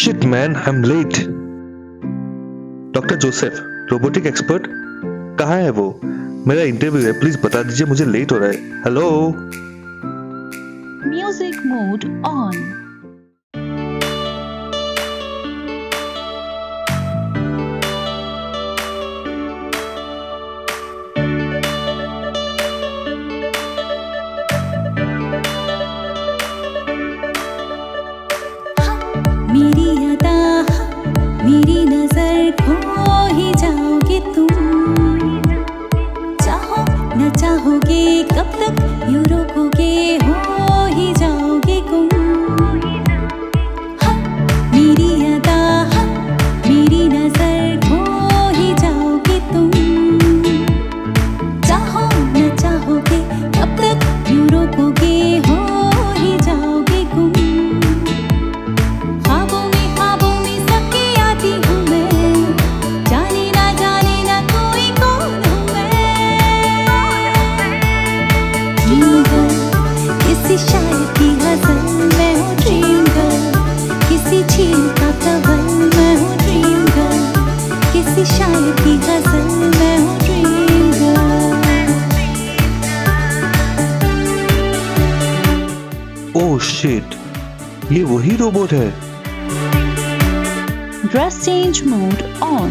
Shit, man, I'm late doctor Joseph robotic expert कहाँ है वो? मेरा इंटरव्यू है प्लीज़ बता दीजिए मुझे लेट हो रहा है। हेलो म्यूज़िक मोड ऑन पर ही जाओगी शेट ये वही रोबोट है। Dress change mode on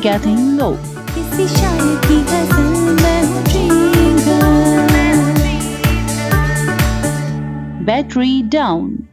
getting low. Battery down.